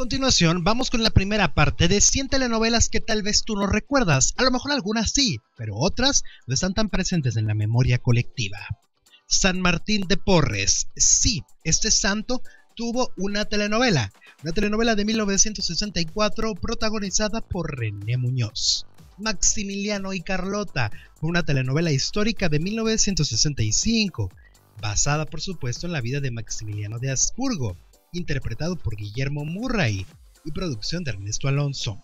continuación, vamos con la primera parte de 100 telenovelas que tal vez tú no recuerdas. A lo mejor algunas sí, pero otras no están tan presentes en la memoria colectiva. San Martín de Porres. Sí, este santo tuvo una telenovela, una telenovela de 1964 protagonizada por René Muñoz. Maximiliano y Carlota una telenovela histórica de 1965, basada por supuesto en la vida de Maximiliano de Habsburgo, interpretado por Guillermo Murray y producción de Ernesto Alonso.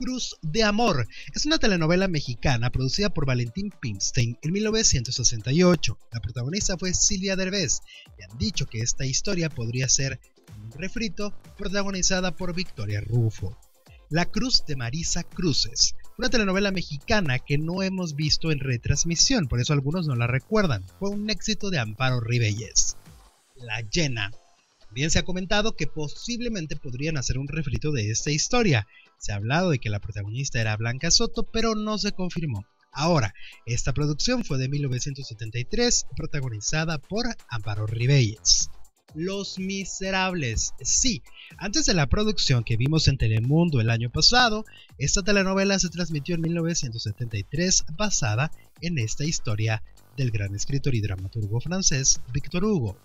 Cruz de Amor es una telenovela mexicana producida por Valentín Pimstein en 1968. La protagonista fue Silvia Derbez y han dicho que esta historia podría ser un refrito protagonizada por Victoria Rufo. La Cruz de Marisa Cruces, una telenovela mexicana que no hemos visto en retransmisión, por eso algunos no la recuerdan. Fue un éxito de Amparo Ribelles. La Llena también se ha comentado que posiblemente podrían hacer un refrito de esta historia. Se ha hablado de que la protagonista era Blanca Soto, pero no se confirmó. Ahora, esta producción fue de 1973, protagonizada por Amparo Ribelles. Los Miserables. Sí, antes de la producción que vimos en Telemundo el año pasado, esta telenovela se transmitió en 1973 basada en esta historia del gran escritor y dramaturgo francés Victor Hugo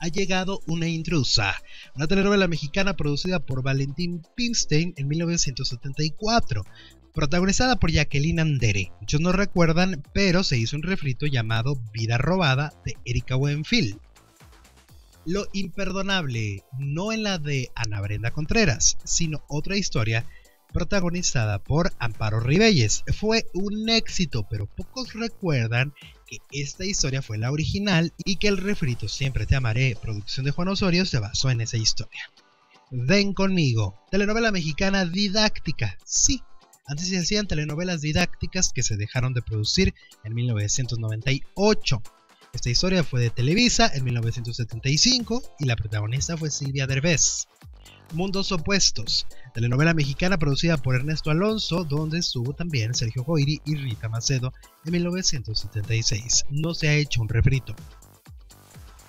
ha llegado una intrusa, una telenovela mexicana producida por Valentín Pinstein en 1974, protagonizada por Jacqueline Andere. Muchos no recuerdan, pero se hizo un refrito llamado Vida Robada de Erika Buenfil. Lo imperdonable, no en la de Ana Brenda Contreras, sino otra historia protagonizada por Amparo Ribelles. Fue un éxito, pero pocos recuerdan que esta historia fue la original y que el refrito Siempre te amaré, producción de Juan Osorio, se basó en esa historia. Ven conmigo, telenovela mexicana didáctica. Sí, antes se hacían telenovelas didácticas que se dejaron de producir en 1998. Esta historia fue de Televisa en 1975 y la protagonista fue Silvia Derbez. Mundos Opuestos, telenovela mexicana producida por Ernesto Alonso, donde estuvo también Sergio Goyri y Rita Macedo en 1976. No se ha hecho un refrito.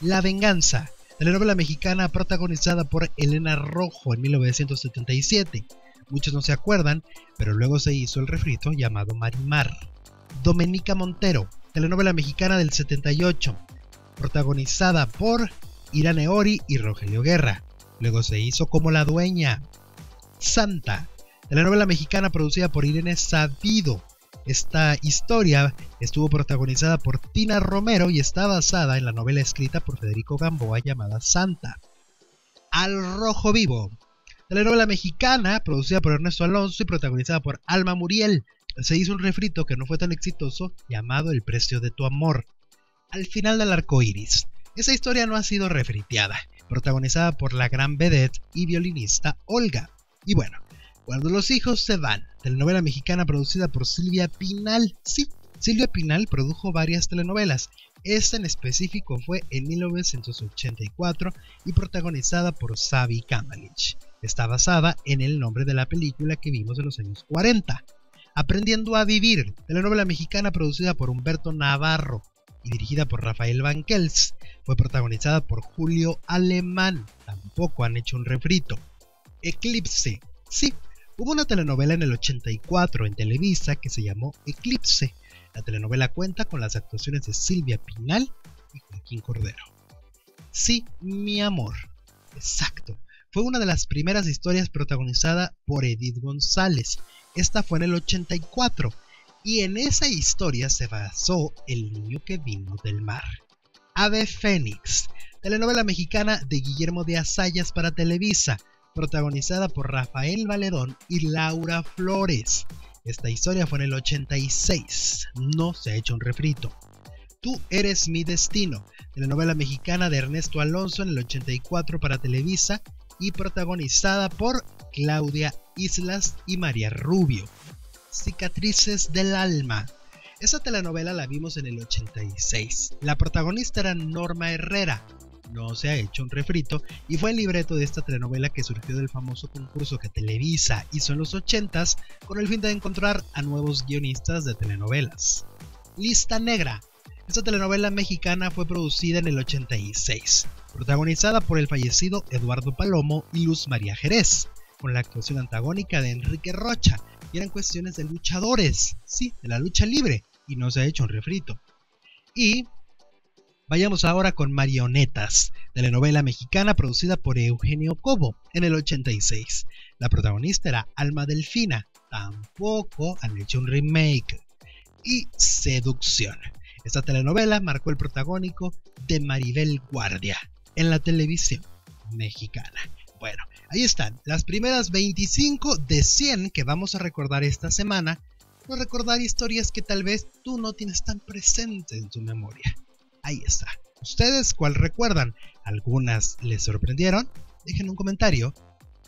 La Venganza, telenovela mexicana protagonizada por Elena Rojo en 1977. Muchos no se acuerdan, pero luego se hizo el refrito llamado Marimar. Domenica Montero, telenovela mexicana del 78, protagonizada por Irane Ori y Rogelio Guerra. Luego se hizo como la dueña. Santa, telenovela mexicana producida por Irene Sabido. Esta historia estuvo protagonizada por Tina Romero y está basada en la novela escrita por Federico Gamboa llamada Santa. Al Rojo Vivo, telenovela mexicana producida por Ernesto Alonso y protagonizada por Alma Muriel. Se hizo un refrito que no fue tan exitoso llamado El precio de tu amor. Al final del arco iris. Esa historia no ha sido refriteada protagonizada por la gran vedette y violinista Olga. Y bueno, cuando los hijos se van, telenovela mexicana producida por Silvia Pinal. Sí, Silvia Pinal produjo varias telenovelas. Esta en específico fue en 1984 y protagonizada por Savi Kamalich. Está basada en el nombre de la película que vimos en los años 40. Aprendiendo a vivir, telenovela mexicana producida por Humberto Navarro, y dirigida por Rafael Banquels. Fue protagonizada por Julio Alemán. Tampoco han hecho un refrito. Eclipse. Sí, hubo una telenovela en el 84 en Televisa que se llamó Eclipse. La telenovela cuenta con las actuaciones de Silvia Pinal y Joaquín Cordero. Sí, mi amor. Exacto. Fue una de las primeras historias protagonizada por Edith González. Esta fue en el 84 y en esa historia se basó El niño que vino del mar. Ave Fénix, telenovela mexicana de Guillermo de Azayas para Televisa, protagonizada por Rafael Valedón y Laura Flores. Esta historia fue en el 86, no se ha hecho un refrito. Tú eres mi destino, telenovela mexicana de Ernesto Alonso en el 84 para Televisa y protagonizada por Claudia Islas y María Rubio. Cicatrices del Alma. Esa telenovela la vimos en el 86. La protagonista era Norma Herrera. No se ha hecho un refrito y fue el libreto de esta telenovela que surgió del famoso concurso que Televisa hizo en los 80s con el fin de encontrar a nuevos guionistas de telenovelas. Lista Negra. Esta telenovela mexicana fue producida en el 86, protagonizada por el fallecido Eduardo Palomo y Luz María Jerez, con la actuación antagónica de Enrique Rocha, y eran cuestiones de luchadores, sí, de la lucha libre, y no se ha hecho un refrito. Y Vayamos ahora con Marionetas, telenovela mexicana producida por Eugenio Cobo en el 86. La protagonista era Alma Delfina, tampoco han hecho un remake. Y Seducción. Esta telenovela marcó el protagónico de Maribel Guardia en la televisión mexicana. Bueno, ahí están las primeras 25 de 100 que vamos a recordar esta semana. No recordar historias que tal vez tú no tienes tan presente en tu memoria. Ahí está. ¿Ustedes cuál recuerdan? ¿Algunas les sorprendieron? Dejen un comentario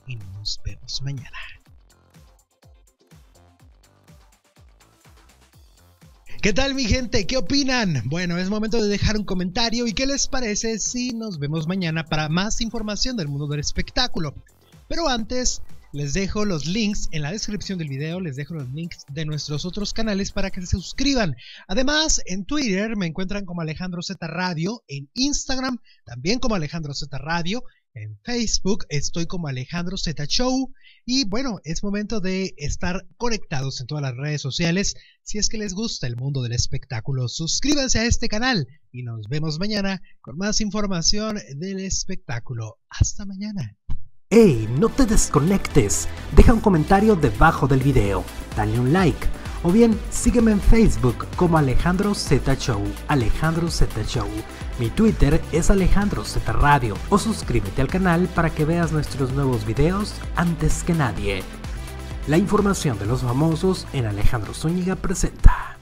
y nos vemos mañana. ¿Qué tal mi gente? ¿Qué opinan? Bueno, es momento de dejar un comentario y qué les parece si nos vemos mañana para más información del mundo del espectáculo. Pero antes, les dejo los links en la descripción del video, les dejo los links de nuestros otros canales para que se suscriban. Además, en Twitter me encuentran como Alejandro Z Radio, en Instagram también como Alejandro Z Radio, en Facebook estoy como Alejandro Z Show y bueno, es momento de estar conectados en todas las redes sociales. Si es que les gusta el mundo del espectáculo, suscríbanse a este canal y nos vemos mañana con más información del espectáculo. Hasta mañana. ¡Hey! No te desconectes. Deja un comentario debajo del video. Dale un like. O bien sígueme en Facebook como Alejandro Z Show. Alejandro Z Show. Mi Twitter es Alejandro Z Radio. O suscríbete al canal para que veas nuestros nuevos videos antes que nadie. La información de los famosos en Alejandro Zúñiga presenta.